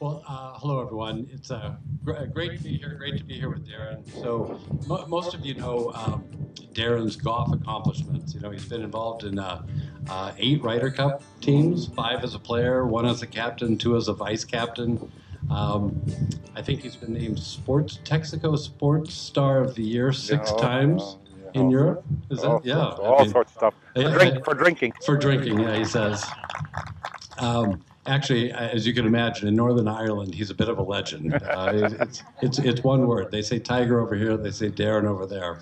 Well, uh, hello everyone. It's uh, gr- great to be here. Great to be here with Darren. So, mo most of you know um, Darren's golf accomplishments. You know, he's been involved in uh, uh, eight Ryder Cup teams, five as a player, one as a captain, two as a vice captain. Um, I think he's been named Sports Texaco Sports Star of the Year six Yeah, times uh, in all Europe. Is all that yeah? sorts- I all mean, sorts of stuff. For, drink, for drinking. for drinking, yeah, he says. Um, actually, as you can imagine, in Northern Ireland, he's a bit of a legend. Uh, it's, it's, it's one word. They say Tiger over here, they say Darren over there.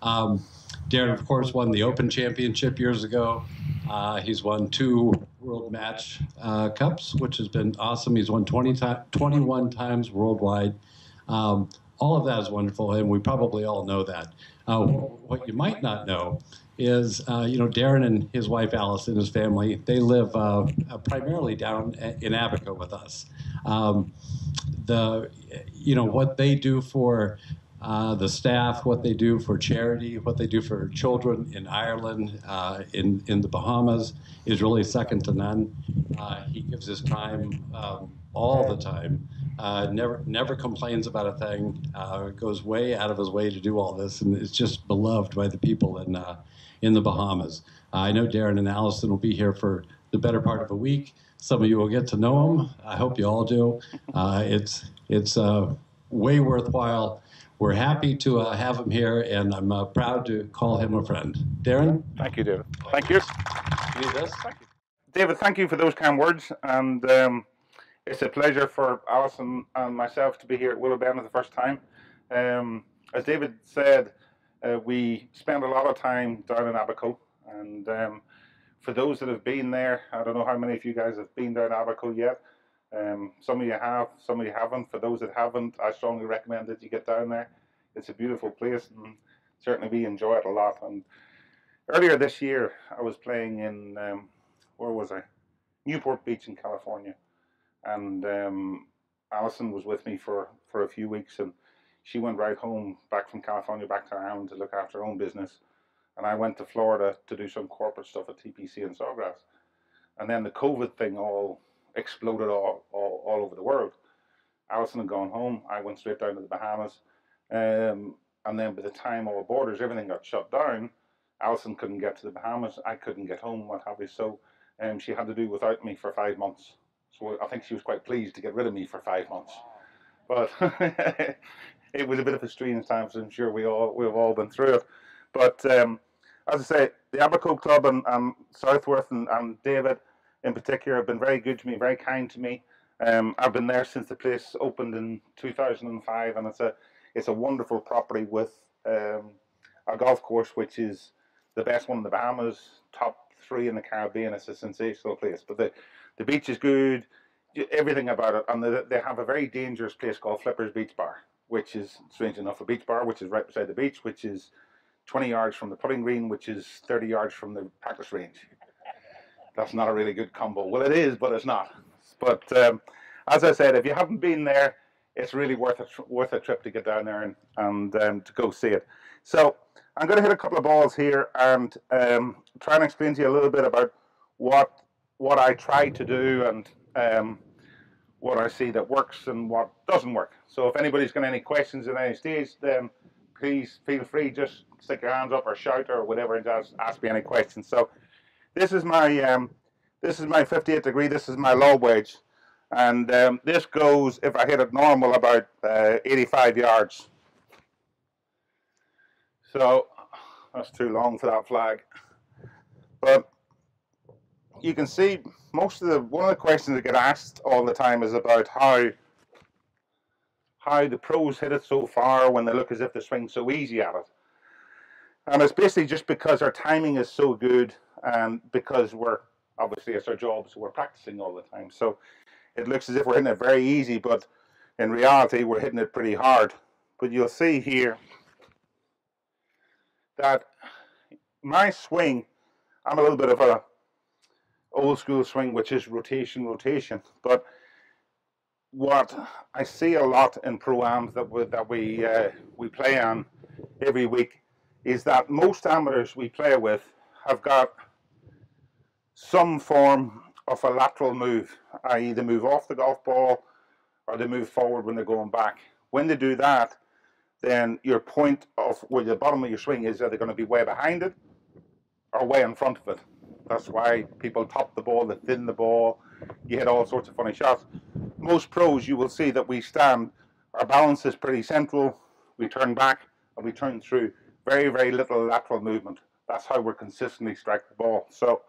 Um, Darren, of course, won the Open Championship years ago. Uh, he's won two World Match uh, Cups, which has been awesome. He's won 20 ti 21 times worldwide. Um, all of that is wonderful, and we probably all know that. Uh, what you might not know is, uh, you know, Darren and his wife Alice and his family, they live uh, uh, primarily down in Abaco with us. Um, the, you know, what they do for uh, the staff, what they do for charity, what they do for children in Ireland, uh, in in the Bahamas, is really second to none. Uh, he gives his time um, all the time. Uh, never never complains about a thing. Uh, goes way out of his way to do all this, and is just beloved by the people in in the Bahamas. I know Darren and Alison will be here for the better part of a week. Some of you will get to know him. I hope you all do. Uh, it's it's uh, way worthwhile. We're happy to uh, have him here, and I'm uh, proud to call him a friend. Darren, Thank you, David. Thank you. you need this? David, thank you for those kind words. And um, it's a pleasure for Alison and myself to be here at Willowbend for the first time. Um, as David said, uh, we spend a lot of time down in Abaco. And um, for those that have been there, I don't know how many of you guys have been down in Abaco yet. Um, some of you have, some of you haven't. For those that haven't, I strongly recommend that you get down there. It's a beautiful place, and certainly we enjoy it a lot. And earlier this year, I was playing in um, where was I? Newport Beach in California, and um, Alison was with me for for a few weeks, and she went right home back from California back to Ireland to look after her own business, and I went to Florida to do some corporate stuff at TPC in Sawgrass, and then the COVID thing all exploded all, all, all over the world. Alison had gone home. I went straight down to the Bahamas. Um, and then by the time all the borders, everything got shut down, Alison couldn't get to the Bahamas. I couldn't get home, what have you. So um, she had to do without me for five months. So I think she was quite pleased to get rid of me for five months. But it was a bit of a strange time, so I'm sure we all, we've all been through it. But um, as I say, the Abaco Club and, and Southworth and, and David in particular have been very good to me, very kind to me. Um, I've been there since the place opened in 2005, and it's a it's a wonderful property with um, a golf course which is the best one in the Bahamas, top three in the Caribbean. It's a sensational place, but the the beach is good, everything about it, and they have a very dangerous place called Flippers Beach Bar, which is strange enough a beach bar, which is right beside the beach, which is 20 yards from the putting green, which is 30 yards from the practice range that's not a really good combo. Well, it is, but it's not. But um, as I said, if you haven't been there, it's really worth a worth a trip to get down there and and um, to go see it. So I'm going to hit a couple of balls here and um, try and explain to you a little bit about what what I try to do and um, what I see that works and what doesn't work. So if anybody's got any questions at any stage, then please feel free just stick your hands up or shout or whatever and just ask me any questions. So this is my um, this is my 58 degree. This is my low wedge, and um, this goes if I hit it normal about uh, 85 yards. So that's too long for that flag, but you can see most of the one of the questions that get asked all the time is about how how the pros hit it so far when they look as if they swing so easy at it. And it's basically just because our timing is so good and because we're obviously it's our job, so we're practicing all the time. So it looks as if we're hitting it very easy, but in reality we're hitting it pretty hard. But you'll see here that my swing, I'm a little bit of a old school swing, which is rotation, rotation. But what I see a lot in pro-ams that we, that we, uh, we play on every week is that most amateurs we play with have got some form of a lateral move, i.e. they move off the golf ball or they move forward when they're going back. When they do that, then your point of where the bottom of your swing is, they going to be way behind it or way in front of it? That's why people top the ball, they thin the ball, you hit all sorts of funny shots. Most pros, you will see that we stand, our balance is pretty central, we turn back and we turn through. Very, very little lateral movement. That's how we're consistently strike the ball. So,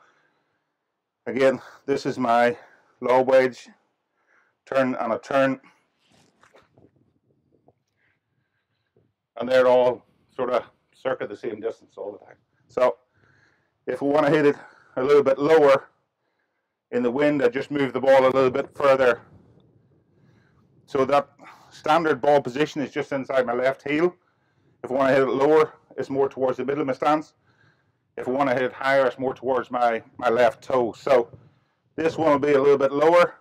again, this is my low wedge, turn and a turn. And they're all sort of circa the same distance all the time. So, if we want to hit it a little bit lower in the wind, I just move the ball a little bit further. So that standard ball position is just inside my left heel. If I want to hit it lower, it's more towards the middle of my stance. If I want to hit it higher, it's more towards my, my left toe. So this one will be a little bit lower.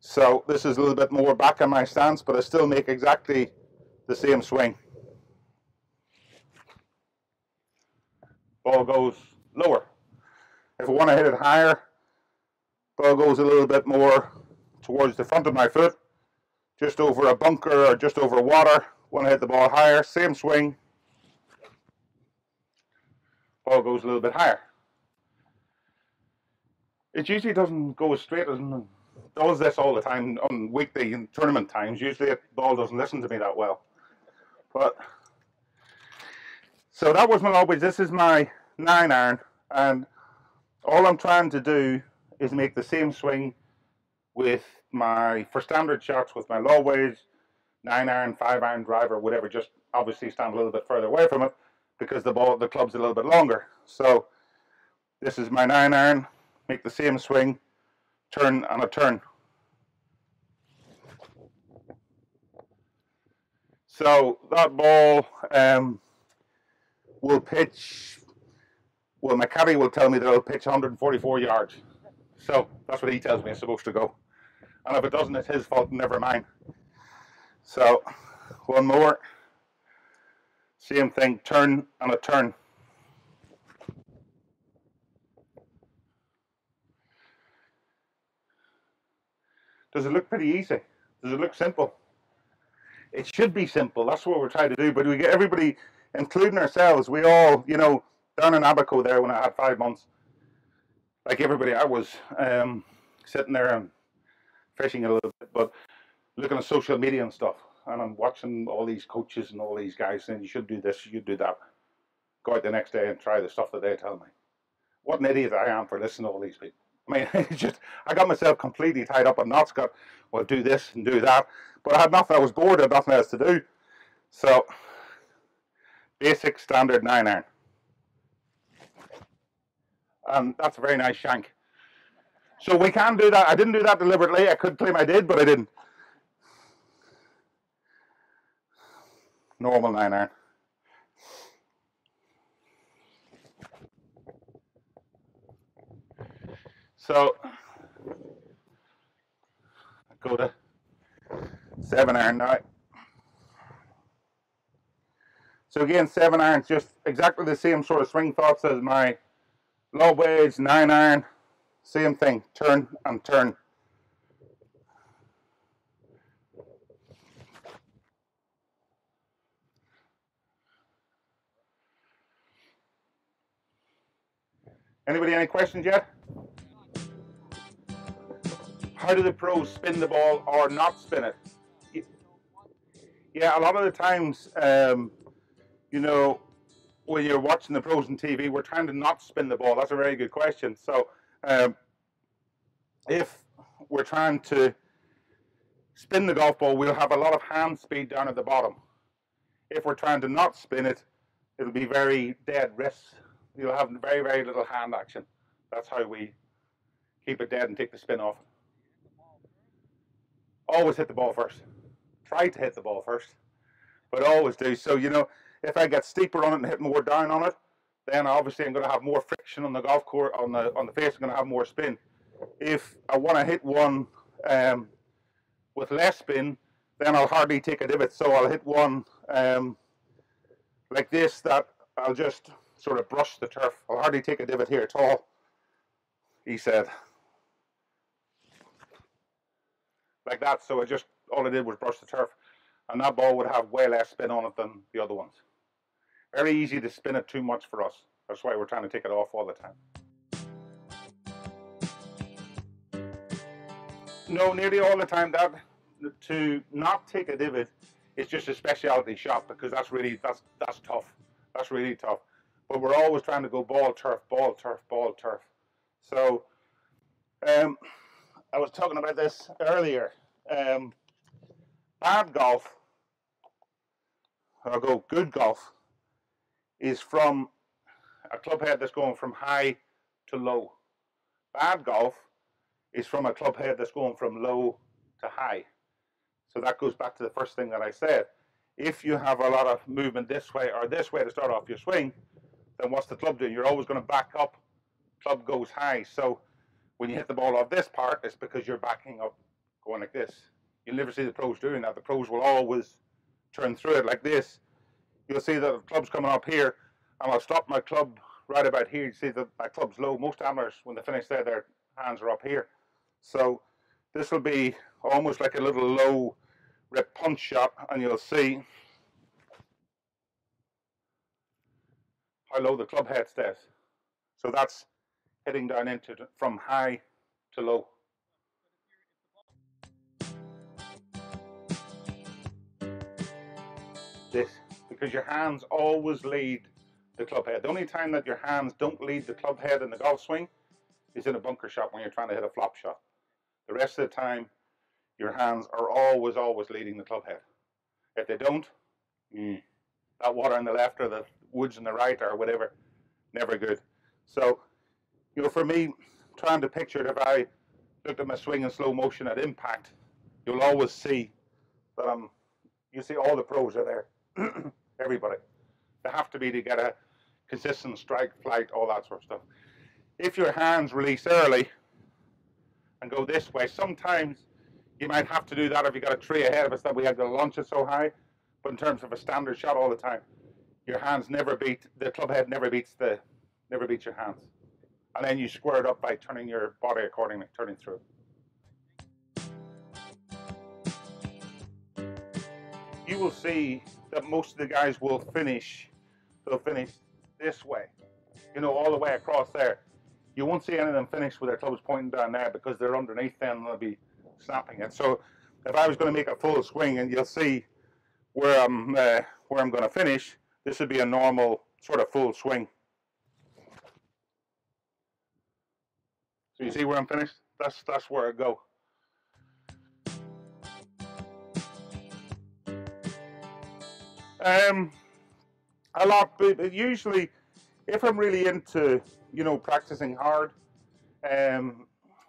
So this is a little bit more back in my stance, but I still make exactly the same swing. Ball goes lower. If I want to hit it higher, ball goes a little bit more towards the front of my foot, just over a bunker or just over water. Want to hit the ball higher, same swing. Ball goes a little bit higher. It usually doesn't go as straight as does this all the time on weekday and tournament times. Usually, the ball doesn't listen to me that well. But so that was my always. This is my nine iron, and all I'm trying to do is make the same swing with my for standard shots with my low wedge, nine iron, five iron driver, whatever. Just obviously stand a little bit further away from it because the ball, the club's a little bit longer. So this is my nine iron. Make the same swing, turn and a turn. So that ball um, will pitch well, my will tell me that it'll pitch 144 yards. So that's what he tells me it's supposed to go. And if it doesn't, it's his fault, never mind. So, one more. Same thing, turn and a turn. Does it look pretty easy? Does it look simple? It should be simple. That's what we're trying to do. But we get everybody, including ourselves, we all, you know, down in Abaco there when I had five months, like everybody, I was um, sitting there and fishing a little bit, but looking at social media and stuff. And I'm watching all these coaches and all these guys saying, you should do this, you should do that. Go out the next day and try the stuff that they tell me. What an idiot I am for listening to all these people. I mean, just, I got myself completely tied up in knots, got, well, do this and do that. But I had nothing, I was bored, I had nothing else to do. So, basic standard 9 iron. And that's a very nice shank. So we can do that. I didn't do that deliberately. I could claim I did, but I didn't. Normal nine iron. So go to seven iron now. So again, seven irons, just exactly the same sort of swing thoughts as my low wedge, nine iron, same thing, turn and turn. Anybody any questions yet? How do the pros spin the ball or not spin it? Yeah, a lot of the times, um, you know, when you're watching the pros on TV, we're trying to not spin the ball. That's a very good question. So, um, if we're trying to spin the golf ball, we'll have a lot of hand speed down at the bottom. If we're trying to not spin it, it'll be very dead wrists. You'll have very, very little hand action. That's how we keep it dead and take the spin off. Always hit the ball first. Try to hit the ball first, but always do. So, you know, if I get steeper on it and hit more down on it, then obviously I'm going to have more friction on the golf course on the on the face. I'm going to have more spin. If I want to hit one um, with less spin, then I'll hardly take a divot. So I'll hit one um, like this that I'll just sort of brush the turf. I'll hardly take a divot here at all. He said, like that. So I just all I did was brush the turf, and that ball would have way less spin on it than the other ones. Very easy to spin it too much for us. That's why we're trying to take it off all the time. No, nearly all the time that to not take a divot is just a specialty shot because that's really that's that's tough. That's really tough. But we're always trying to go ball turf, ball turf, ball turf. So um, I was talking about this earlier. Um, bad golf, or go good golf, is from a club head that's going from high to low. Bad golf is from a club head that's going from low to high. So that goes back to the first thing that I said. If you have a lot of movement this way or this way to start off your swing, then what's the club doing? You're always going to back up. Club goes high. So when you hit the ball off this part, it's because you're backing up going like this. You'll never see the pros doing that. The pros will always turn through it like this. You'll see that the club's coming up here, and I'll stop my club right about here. You see that my club's low. Most amateurs, when they finish there, their hands are up here. So this will be almost like a little low rip punch shot, and you'll see how low the club head stays. So that's heading down into from high to low. This, because your hands always lead the club head. The only time that your hands don't lead the club head in the golf swing is in a bunker shot when you're trying to hit a flop shot. The rest of the time, your hands are always, always leading the club head. If they don't, mm, that water on the left or the woods on the right or whatever, never good. So, you know, for me, trying to picture it, if I looked at my swing in slow motion at impact, you'll always see that I'm, you see all the pros are there. Everybody. They have to be to get a consistent strike, flight, all that sort of stuff. If your hands release early and go this way, sometimes you might have to do that if you got a tree ahead of us that we had to launch it so high. But in terms of a standard shot all the time, your hands never beat the club head never beats the never beats your hands. And then you square it up by turning your body accordingly, turning through. You will see that most of the guys will finish, they'll finish this way, you know, all the way across there. You won't see any of them finish with their clubs pointing down there because they're underneath them and they'll be snapping it. So if I was going to make a full swing and you'll see where I'm, uh, where I'm going to finish, this would be a normal sort of full swing. So you see where I'm finished? That's, that's where I go. Um, a lot, but usually, if I'm really into, you know, practicing hard, um,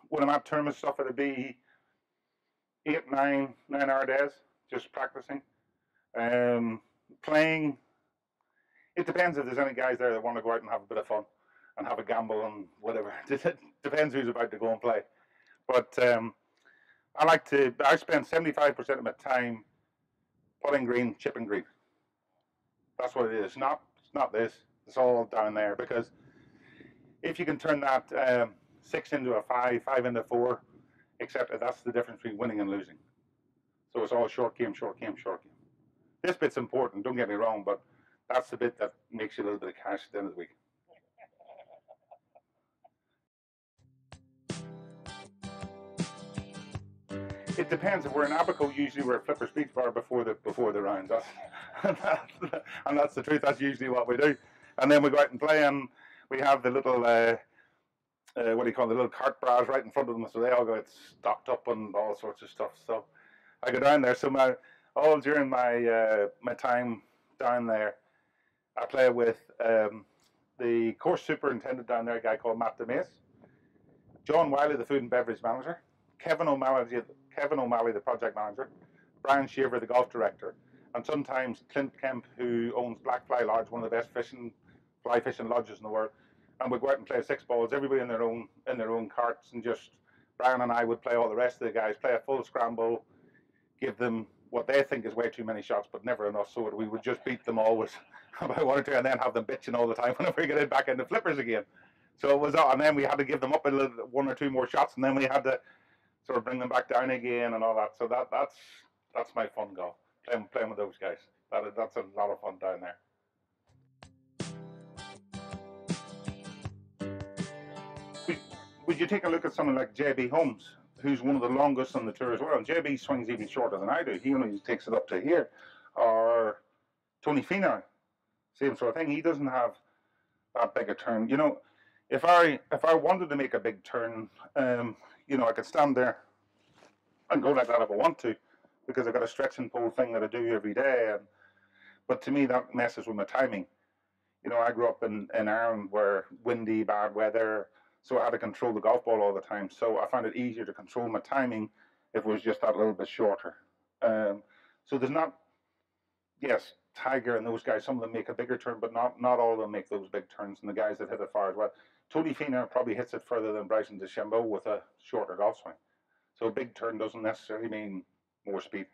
when I'm at tournament stuff, it'll be eight, nine, nine hour days just practicing. Um, playing, it depends if there's any guys there that want to go out and have a bit of fun and have a gamble and whatever. It depends who's about to go and play. But um, I like to, I spend 75% of my time putting green, chipping green. That's what it is. Not, it's not this. It's all down there because if you can turn that um, six into a five, five into four, except that's the difference between winning and losing. So it's all short game, short game, short game. This bit's important, don't get me wrong, but that's the bit that makes you a little bit of cash at the end of the week. It depends. If we're in Abaco, usually we're at Flippers Beach Bar before the before the round. That's, and that's the truth. That's usually what we do. And then we go out and play, and we have the little uh, uh, what do you call it, the little cart bras right in front of them, so they all get stocked up and all sorts of stuff. So I go down there. So my all during my uh, my time down there, I play with um, the course superintendent down there, a guy called Matt DeMace, John Wiley, the food and beverage manager, Kevin O'Malley, Kevin O'Malley, the project manager, Brian Shaver, the golf director, and sometimes Clint Kemp, who owns Blackfly Lodge, one of the best fishing fly fishing lodges in the world and we'd go out and play six balls, everybody in their own in their own carts, and just Brian and I would play all the rest of the guys, play a full scramble, give them what they think is way too many shots, but never enough, so we would just beat them always about one or two, and then have them bitching all the time whenever we get it back into flippers again. So it was, and then we had to give them up a little, one or two more shots, and then we had to sort of bring them back down again and all that. So that that's that's my fun golf playing playing with those guys. That that's a lot of fun down there. Would you take a look at someone like JB Holmes, who's one of the longest on the tour as well? And JB swings even shorter than I do. He only takes it up to here. Or Tony Finau, same sort of thing. He doesn't have that big a turn. You know, if I if I wanted to make a big turn, um, you know, I could stand there and go like that if I want to, because I've got a stretching pole thing that I do every day. And but to me, that messes with my timing. You know, I grew up in in Ireland where windy, bad weather, so I had to control the golf ball all the time. So I found it easier to control my timing if it was just that little bit shorter. Um, so there's not, yes, Tiger and those guys, some of them make a bigger turn, but not not all of them make those big turns. And the guys that hit it far as well. Tony Finau probably hits it further than Bryson DeChambeau with a shorter golf swing. So a big turn doesn't necessarily mean more speed.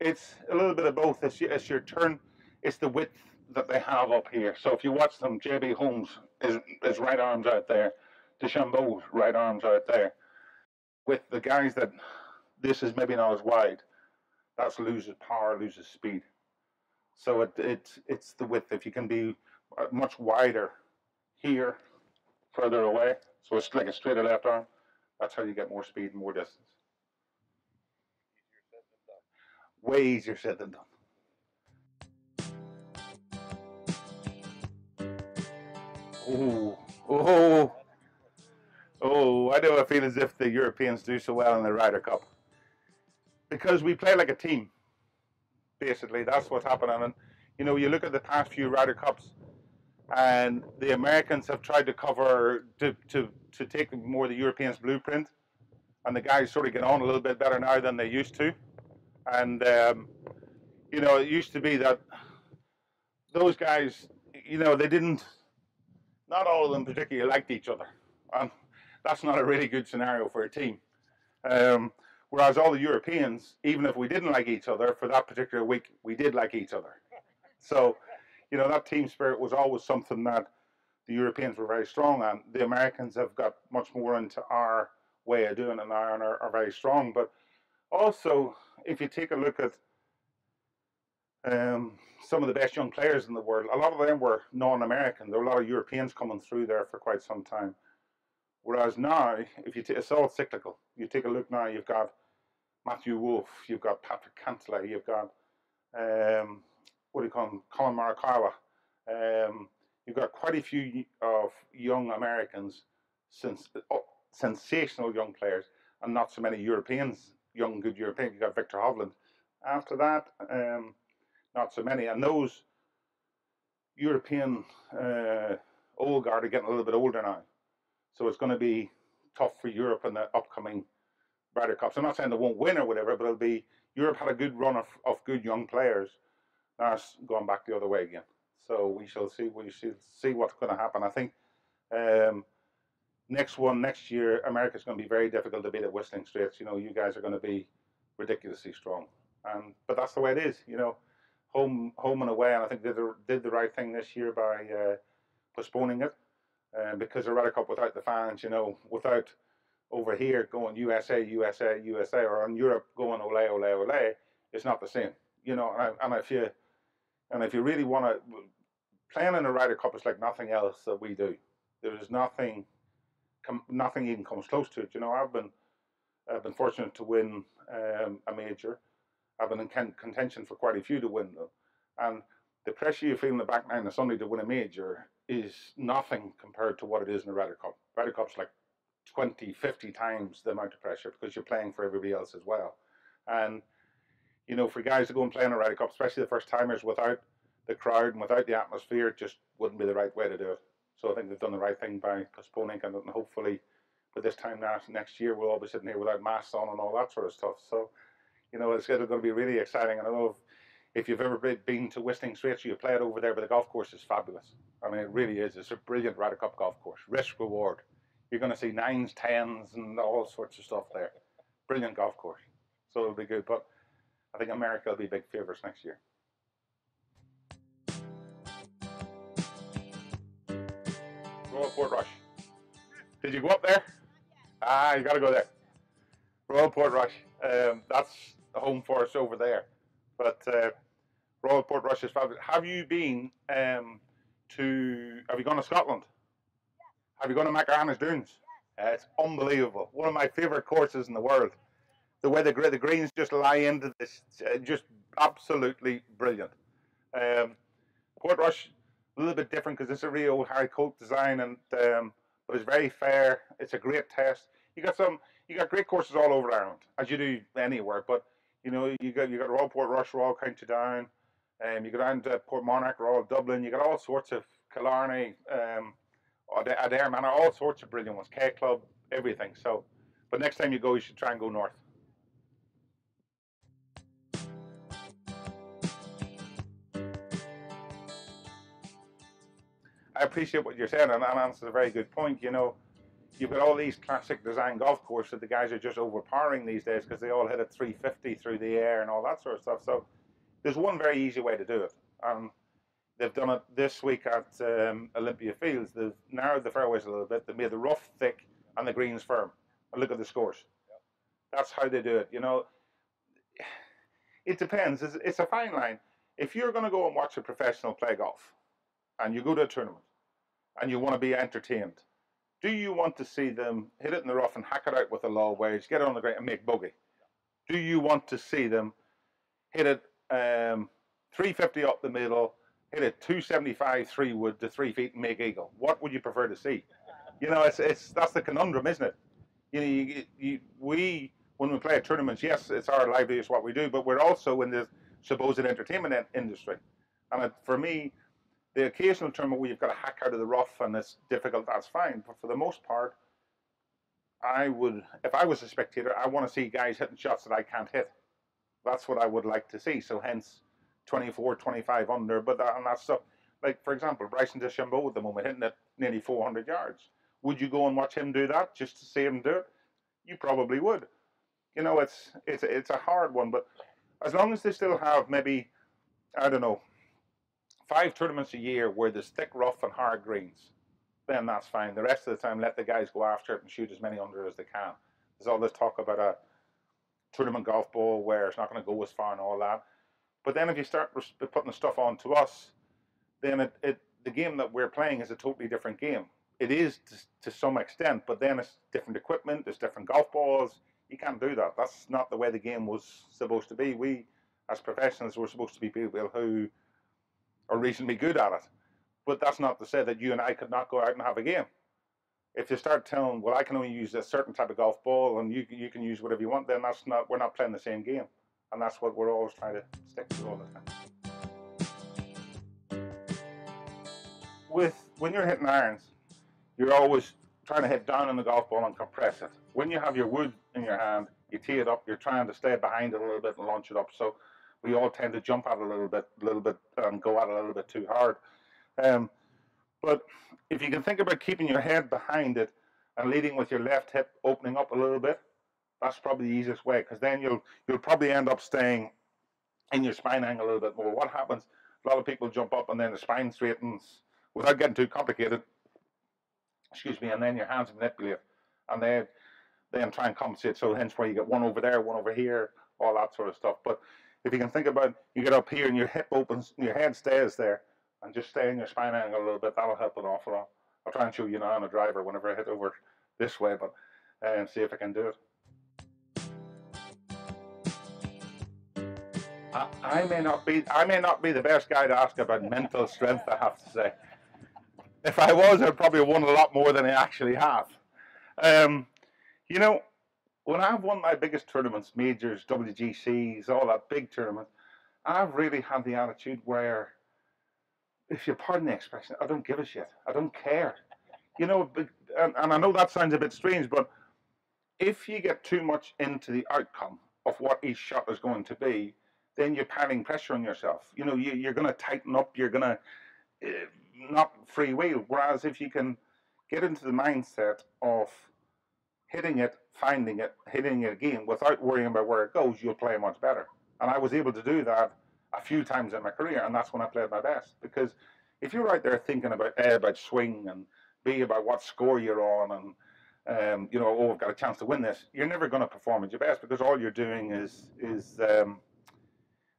It's a little bit of both. It's, it's your turn. It's the width that they have up here. So if you watch them, JB Holmes is his right arms out there, DeChambeau's right arms out there. With the guys that this is maybe not as wide, that's loses power, loses speed. So it, it it's the width. If you can be Uh, much wider here, further away, so it's like a straighter left arm, that's how you get more speed and more distance. Way easier said than done. Oh, oh, oh! I know I feel as if the Europeans do so well in the Ryder Cup because we play like a team. Basically, that's what's happening. And you know, you look at the past few Ryder Cups, and the Americans have tried to cover to to to take more the Europeans' blueprint, and the guys sort of get on a little bit better now than they used to. And um, you know, it used to be that those guys, you know, they didn't not all of them particularly liked each other. And that's not a really good scenario for a team. Um, whereas all the Europeans, even if we didn't like each other for that particular week, we did like each other. So, you know, that team spirit was always something that the Europeans were very strong on. The Americans have got much more into our way of doing it now and are, are very strong. But also, if you take a look at um, some of the best young players in the world, a lot of them were non-American. There were a lot of Europeans coming through there for quite some time. Whereas now, if you t- it's all cyclical. You take a look now, you've got Matthew Wolff, you've got Patrick Cantlay, you've got um, what do you call him, Collin Morikawa. Um, you've got quite a few of young Americans, since sensational young players, and not so many Europeans, young good Europeans. You've got Viktor Hovland. After that, um, not so many. And those European uh, old guard are getting a little bit older now. So it's going to be tough for Europe in the upcoming Ryder Cups. I'm not saying they won't win or whatever, but it'll be Europe had a good run of, of good young players. Now it's going back the other way again. So we shall see. We shall see what's going to happen. I think um, next one next year, America's going to be very difficult to beat at Whistling Straits. You know, you guys are going to be ridiculously strong, but that's the way it is. You know, home home and away, and I think did the, did the right thing this year by uh, postponing it, uh, because the Ryder Cup without the fans, you know, without over here going USA, USA, USA, or in Europe going ole, ole, ole, it's not the same, you know. And, and if you and if you really want to, playing in a Ryder Cup is like nothing else that we do. There is nothing, nothing even comes close to it. You know, I've been I've been fortunate to win um, a major I've been in contention for quite a few to win them. And the pressure you feel in the back nine of Sunday to win a major is nothing compared to what it is in the Ryder Cup. Ryder Cup's like 20, 50 times the amount of pressure because you're playing for everybody else as well. And, you know, for guys to go and play in a Ryder Cup, especially the first timers, without the crowd and without the atmosphere, it just wouldn't be the right way to do it. So I think they've done the right thing by postponing it, and hopefully, by this time next year, we'll all be sitting here without masks on and all that sort of stuff. So you know, it's going to be really exciting. And I know if, if you've ever been to Whistling Straits, you play it over there, but the golf course is fabulous. I mean, it really is. It's a brilliant Ryder Cup golf course. Risk reward. You're going to see nines, tens, and all sorts of stuff there. Brilliant golf course. So it'll be good. But I think America will be big favourites next year. Royal Portrush. Did you go up there? Ah, you got to go there. Royal Portrush. Um, that's the home for us over there. But uh, Royal Portrush is fabulous. Have you been um, to? Have you gone to Scotland? Have you gone to Machrihanish Dunes? Uh, it's unbelievable. One of my favorite courses in the world. The way the, the greens just lie into this, uh, just absolutely brilliant. Um, Portrush, a little bit different because it's a real Harry Colt design, and um, but it's very fair. It's a great test. You got some, you got great courses all over Ireland, as you do anywhere. But you know, you got you got Royal Portrush, Royal County Down, um, you go down to Portmarnock, Royal Dublin. You got all sorts of Killarney, um, Adare Manor, all sorts of brilliant ones. K Club, everything. So, but next time you go, you should try and go north. Appreciate what you're saying, and that's a very good point. You know, you've got all these classic design golf courses that the guys are just overpowering these days because they all hit at 350 through the air and all that sort of stuff. So there's one very easy way to do it, and they've done it this week at um, Olympia Fields. They've narrowed the fairways a little bit. They made the rough thick and the greens firm. And look at the scores. That's how they do it. You know, it depends. It's, it's a fine line. If you're going to go and watch a professional play golf, and you go to a tournament and you want to be entertained, do you want to see them hit it in the rough and hack it out with a low wedge, get it on the green and make bogey? Do you want to see them hit it um, 350 up the middle, hit it 275 three wood to three feet and make eagle? What would you prefer to see? You know, it's, it's that's the conundrum, isn't it? You know, you, you, we when we play at tournaments, yes, it's our livelihood, it's what we do, but we're also in the supposed entertainment industry. And it, for me, the occasional tournament where you've got to hack out of the rough and it's difficult, that's fine. But for the most part, I would, if I was a spectator, I want to see guys hitting shots that I can't hit. That's what I would like to see. So hence, 24, 25 under. But that, and that's stuff like, for example, Bryson DeChambeau at the moment hitting at nearly 400 yards. Would you go and watch him do that just to see him do it? You probably would. You know, it's it's it's a hard one, but as long as they still have maybe, I don't know, five tournaments a year where there's thick rough and hard greens, then that's fine. The rest of the time, let the guys go after it and shoot as many under as they can. There's all this talk about a tournament golf ball where it's not going to go as far and all that. But then if you start putting the stuff on to us, then it, it the game that we're playing is a totally different game. It is to, to some extent, but then it's different equipment, there's different golf balls. You can't do that. That's not the way the game was supposed to be. We, as professionals, were supposed to be people who are reasonably good at it. But that's not to say that you and I could not go out and have a game. If you start telling, well, I can only use a certain type of golf ball and you you can use whatever you want, then that's not we're not playing the same game, and that's what we're always trying to stick to all the time. With when you're hitting irons, you're always trying to hit down on the golf ball and compress it. When you have your wood in your hand, you tee it up. You're trying to stay behind it a little bit and launch it up. So we all tend to jump at a little bit, a little bit, and go at a little bit too hard. Um, but if you can think about keeping your head behind it and leading with your left hip opening up a little bit, that's probably the easiest way because then you'll you'll probably end up staying in your spine angle a little bit more. What happens? A lot of people jump up and then the spine straightens without getting too complicated. Excuse me, and then your hands manipulate, and they then try and compensate. So hence why you get one over there, one over here, all that sort of stuff. But if you can think about you get up here and your hip opens, your head stays there, and just stay in your spine angle a little bit, that'll help an awful lot. I'll try and show you now on a driver whenever I hit over this way, but and um, see if I can do it. I, I may not be I may not be the best guy to ask about mental strength, I have to say. If I was, I'd probably won a lot more than I actually have. Um, you know, when I've won my biggest tournaments, majors, WGCs, all that big tournament, I've really had the attitude where, if you pardon the expression, I don't give a shit. I don't care. You know, and, and I know that sounds a bit strange, but if you get too much into the outcome of what each shot is going to be, then you're piling pressure on yourself. You know, you, are going to tighten up. You're going to uh, not freewheel. Whereas if you can get into the mindset of hitting it, finding it, hitting it again without worrying about where it goes, you'll play much better. And I was able to do that a few times in my career, and that's when I played my best. Because if you're out there thinking about A, about swing, and B, about what score you're on, and um, you know, oh, I've got a chance to win this. You're never going to perform at your best because all you're doing is is um,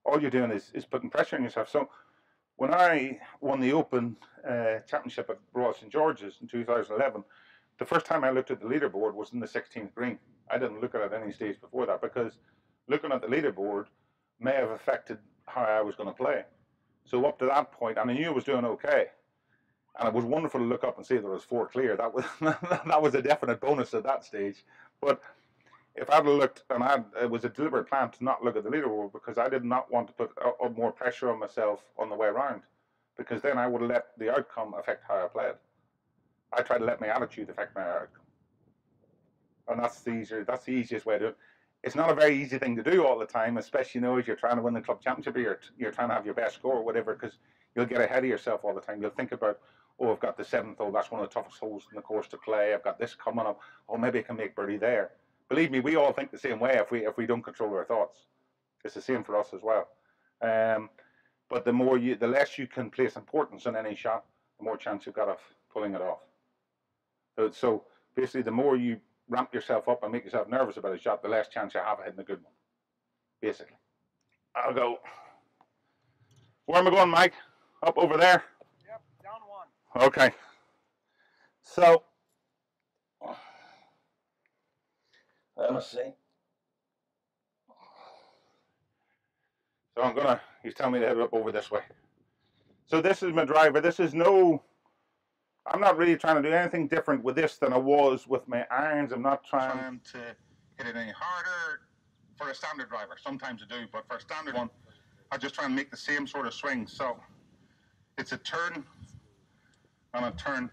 all you're doing is, is putting pressure on yourself. So when I won the Open uh, Championship at Royal St George's in 2011, the first time I looked at the leaderboard was in the 16th green. I didn't look at it any stage before that because looking at the leaderboard may have affected how I was going to play. So up to that point, and I knew I was doing okay, and it was wonderful to look up and see there was four clear. That was that was a definite bonus at that stage. But if I'd looked and I it was a deliberate plan to not look at the leaderboard because I did not want to put more pressure on myself on the way around, because then I would have let the outcome affect how I played. I try to let my attitude affect my outcome, and that's the easier that's the easiest way to do it it's not a very easy thing to do all the time, especially you know as you're trying to win the club championship or you're, you're trying to have your best score or whatever, because you'll get ahead of yourself all the time. You'll think about, oh, I've got the seventh hole, that's one of the toughest holes in the course to play. I've got this coming up. Oh, maybe I can make birdie there. Believe me, we all think the same way if we if we don't control our thoughts. It's the same for us as well. Um, but the more you, the less you can place importance on any shot, the more chance you've got of pulling it off. So, so basically, the more you ramp yourself up and make yourself nervous about a shot, the less chance you have of hitting a good one. Basically. I'll go. Where am I going, Mike? Up over there? Yep, down one. Okay. So, let me see. So I'm gonna, he's telling me to head up over this way. So this is my driver. This is no I'm not really trying to do anything different with this than I was with my irons. I'm not trying, trying to hit it any harder for a standard driver. Sometimes I do, but for a standard one, I just try and make the same sort of swing. So it's a turn and a turn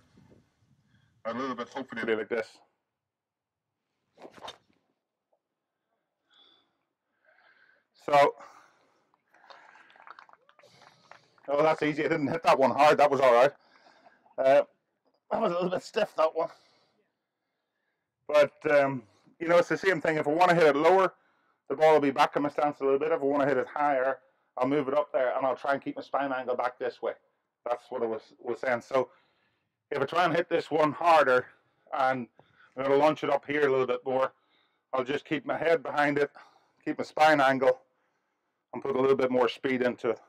a little bit, hopefully like this. So, oh, that's easy. I didn't hit that one hard. That was all right. Uh, that was a little bit stiff, that one. But, um, you know, it's the same thing. If I want to hit it lower, the ball will be back in my stance a little bit. If I want to hit it higher, I'll move it up there and I'll try and keep my spine angle back this way. That's what I was, was saying. So if I try and hit this one harder and I'm going to launch it up here a little bit more, I'll just keep my head behind it, keep my spine angle, and put a little bit more speed into it.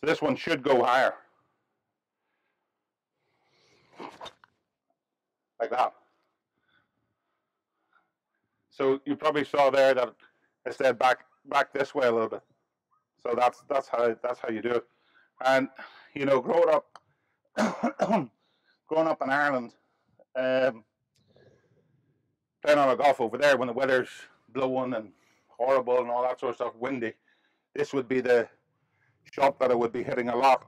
So this one should go higher. Like that. So you probably saw there that I said back back this way a little bit. So that's that's how that's how you do it. And you know, growing up growing up in Ireland, um, playing on a golf over there when the weather's blowing and horrible and all that sort of stuff, windy, this would be the shot that I would be hitting a lot,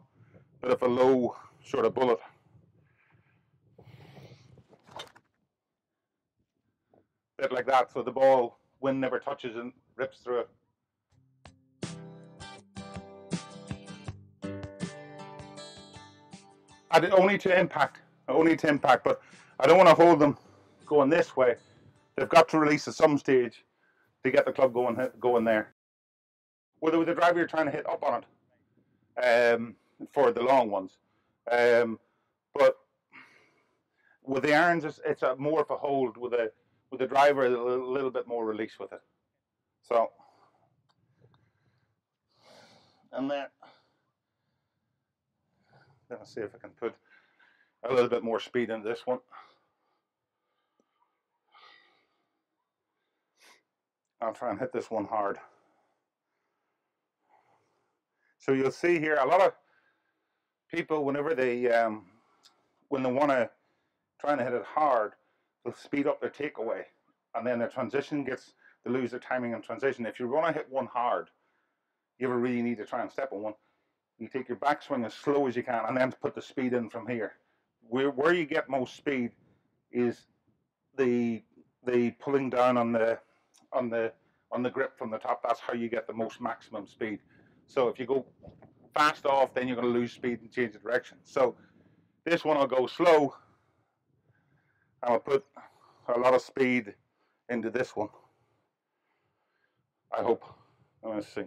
but of a low sort of bullet. Bit like that, so the ball, wind never touches and rips through it. I did only to impact, only to impact, but I don't want to hold them going this way. They've got to release at some stage to get the club going going there. Whether with the driver you're trying to hit up on it um, for the long ones, um, but with the irons, it's, it's a more of a hold with a the driver a little, bit more release with it. So, and then, let me see if I can put a little bit more speed into this one. I'll try and hit this one hard. So you'll see here a lot of people whenever they um, when they want to trying to hit it hard, will speed up their takeaway, and then their transition gets they lose their timing and transition. If you want to hit one hard, you ever really need to try and step on one. You take your backswing as slow as you can, and then put the speed in from here. Where where you get most speed is the the pulling down on the on the on the grip from the top. That's how you get the most maximum speed. So if you go fast off, then you're going to lose speed and change the direction. So this one I'll go slow and I'll put a lot of speed into this one. I hope. Let's see.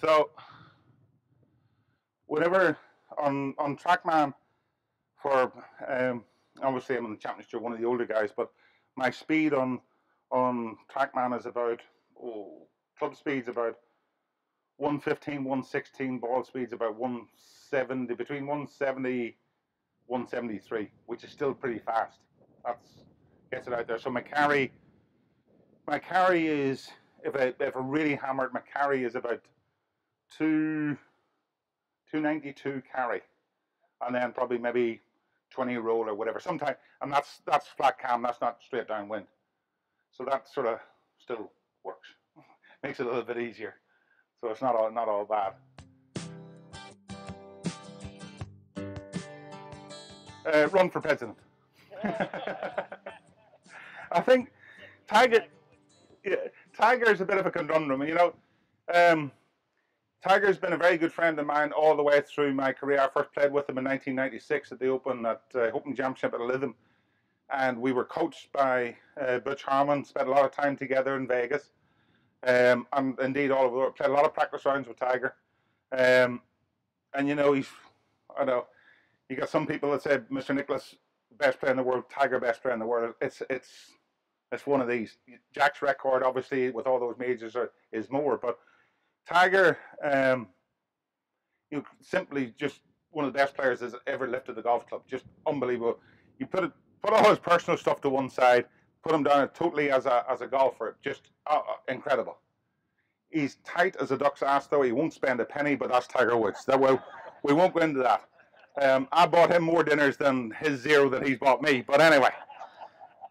So whenever on on TrackMan for um, obviously I'm in the championship, one of the older guys, but my speed on on TrackMan is about oh, club speed's about 115, 116, ball speed's about 170, between 170, 173, which is still pretty fast. That's gets it out there. So my carry, my carry is if I if I really hammered, my carry is about two 292 carry, and then probably maybe 20 roll or whatever. Sometimes, and that's that's flat cam. That's not straight downwind. So that sort of still works. Makes it a little bit easier. So it's not all not all bad. Uh, run for president. I think Tiger, yeah, Tiger is a bit of a conundrum. You know, um, Tiger's been a very good friend of mine all the way through my career. I first played with him in 1996 at the Open at uh, Open Championship at Lytham, and we were coached by uh, Butch Harmon. Spent a lot of time together in Vegas, um, and indeed all over. Played a lot of practice rounds with Tiger, um, and you know he's. I know you got some people that said Mr. Nicklaus best player in the world, Tiger best player in the world. It's it's it's one of these. Jack's record, obviously, with all those majors, are, is more, but Tiger, um, you know, simply just one of the best players that's ever lifted the golf club. Just unbelievable. You put it, put all his personal stuff to one side, put him down totally as a as a golfer. Just uh, uh, incredible. He's tight as a duck's ass, though. He won't spend a penny, but that's Tiger Woods. That will, we won't go into that. Um, I bought him more dinners than his zero that he's bought me. But anyway,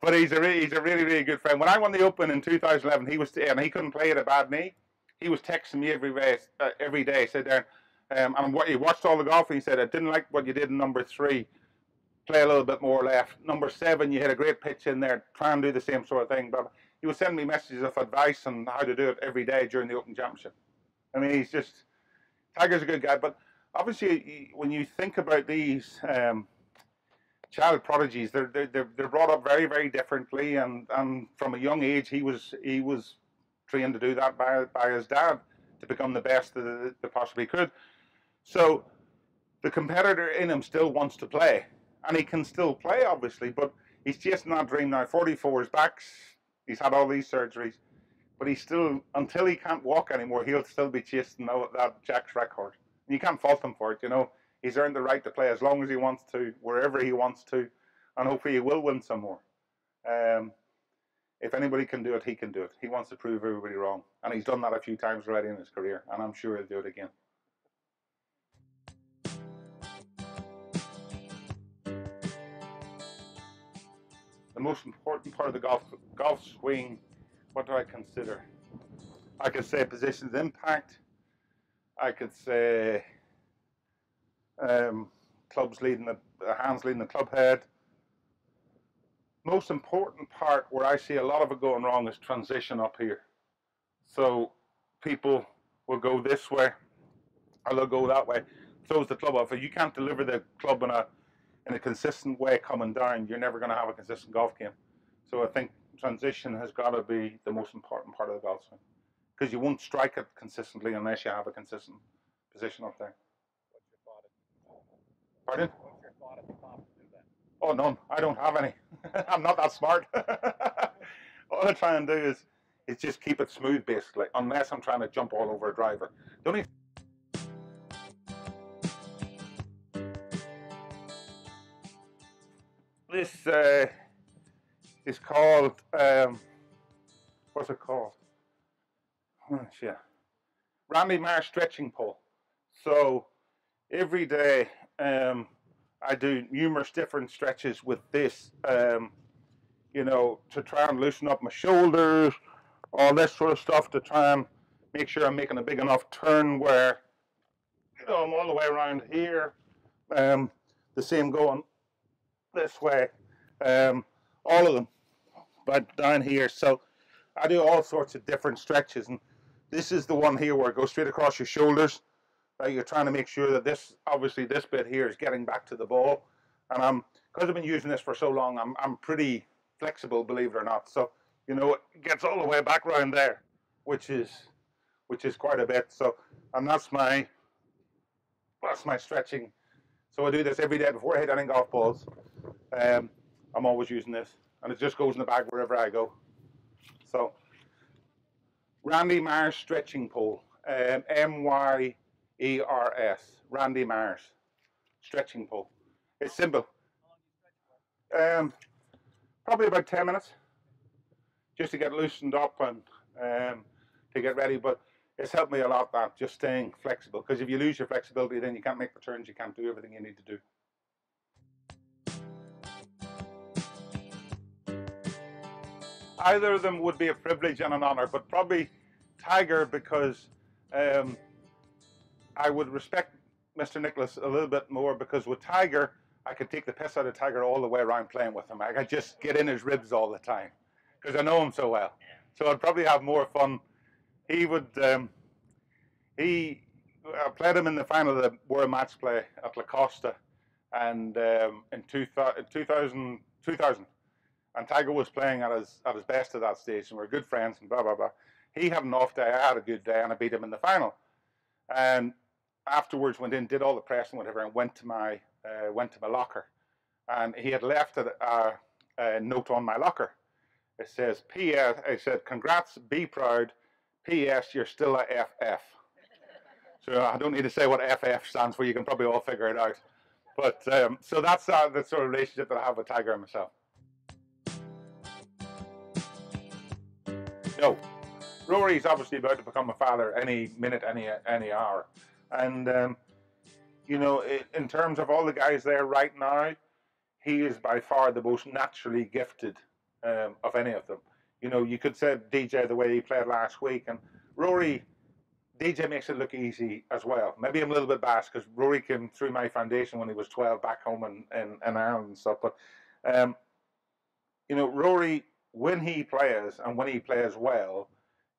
but he's a really, he's a really really good friend. When I won the Open in 2011, he was and he couldn't play at a bad knee he was texting me every day, uh, every day. Said there, um, and what he watched all the golf. And he said, I didn't like what you did in number three. Play a little bit more left. Number seven, you hit a great pitch in there. Try and do the same sort of thing. But he would send me messages of advice on how to do it every day during the Open Championship. I mean, he's just Tiger's a good guy, but obviously when you think about these um, child prodigies, they're, they're they're brought up very very differently, and and from a young age he was he was trained to do that by, by his dad to become the best that they possibly could. So the competitor in him still wants to play, and he can still play, obviously, but he's just chasing that dream now. 44 is back, he's had all these surgeries, but he's still, until he can't walk anymore, he'll still be chasing that Jack's record. And you can't fault him for it, you know. He's earned the right to play as long as he wants to, wherever he wants to, and hopefully he will win some more. Um, if anybody can do it, he can do it. He wants to prove everybody wrong. And he's done that a few times already in his career, and I'm sure he'll do it again. The most important part of the golf golf swing, what do I consider? I could say positions impact. I could say um, clubs leading the hands leading the club head most important part where I see a lot of it going wrong is transition up here. So people will go this way or they'll go that way. Throws the club off. You can't deliver the club in a in a consistent way coming down, you're never going to have a consistent golf game. So I think transition has got to be the most important part of the golf swing because you won't strike it consistently unless you have a consistent position up there. Pardon? Oh, none. I don't have any. I'm not that smart. all I try and do is is just keep it smooth, basically, unless I'm trying to jump all over a driver. The only this uh, is called um, what's it called? Oh, yeah, Randy Myers stretching pole. So every day. Um, I do numerous different stretches with this, um, you know, to try and loosen up my shoulders, all this sort of stuff to try and make sure I'm making a big enough turn where, you know, I'm all the way around here. Um, the same going this way. Um, all of them, but down here. So I do all sorts of different stretches, and this is the one here where it goes straight across your shoulders right? You're trying to make sure that this, obviously this bit here is getting back to the ball. And I'm, because I've been using this for so long, I'm, I'm pretty flexible, believe it or not. So, you know, it gets all the way back around there, which is, which is quite a bit. So, and that's my, that's my stretching. So I do this every day before I hit any golf balls. Um, I'm always using this, and it just goes in the bag wherever I go. So, Randy Myers stretching pole, um, M Y E R S, Randy Myers stretching pole. It's simple. Um, probably about 10 minutes just to get loosened up and um, to get ready. But it's helped me a lot that just staying flexible because if you lose your flexibility, then you can't make the turns, you can't do everything you need to do. Either of them would be a privilege and an honor, but probably Tiger because um, I would respect Mr. Nicklaus a little bit more because with Tiger, I could take the piss out of Tiger all the way around playing with him. I could just get in his ribs all the time because I know him so well. So I'd probably have more fun. He would, um, he, I played him in the final of the World Match Play at La Costa and um, in 2000, 2000, 2000 and Tiger was playing at his at his best at that stage, and we are good friends and blah blah blah. He had an off day, I had a good day, and I beat him in the final. And afterwards, went in, did all the press and whatever, and went to my uh, went to my locker, and he had left a, a, a note on my locker. It says, "P.S." I said, "Congrats, be proud." P.S. You're still a FF. So I don't need to say what FF stands for. You can probably all figure it out. But um, so that's uh, the sort of relationship that I have with Tiger and myself. No, Rory's obviously about to become a father any minute, any any hour, and um, you know, in terms of all the guys there right now, he is by far the most naturally gifted um, of any of them. You know, you could say DJ the way he played last week, and Rory. DJ makes it look easy as well. Maybe I'm a little bit biased because Rory came through my foundation when he was 12 back home in, in, in Ireland and stuff. But, um, you know, Rory when he plays and when he plays well,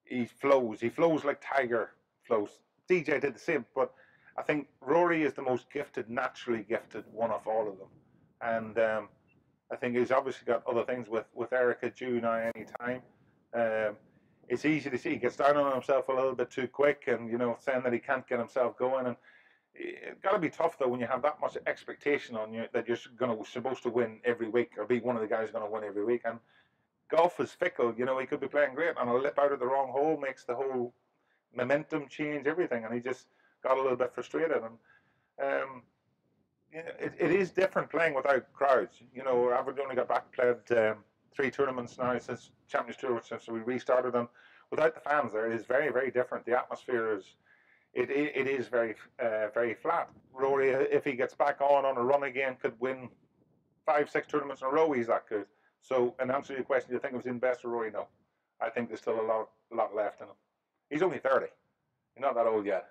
he flows. He flows like Tiger flows. DJ did the same, but I think Rory is the most gifted, naturally gifted one of all of them. And um, I think he's obviously got other things with, with Erica now any time. Um, it's easy to see he gets down on himself a little bit too quick and, you know, saying that he can't get himself going. And it's got to be tough, though, when you have that much expectation on you that you're going to supposed to win every week or be one of the guys going to win every week. And golf is fickle. You know, he could be playing great and a lip out of the wrong hole makes the whole momentum change everything. And he just got a little bit frustrated. And um, it, it is different playing without crowds. You know, I've only got back played um, three tournaments now since Champions Tour since we restarted, them. without the fans there, it is very very different. The atmosphere is. It, it, is very uh, very flat. Rory, if he gets back on on a run again, could win five six tournaments in a row. He's that good. So, in answer to your question, do you think it was in best or? No. I think there's still a lot, a lot left in him. He's only 30. He's not that old yet.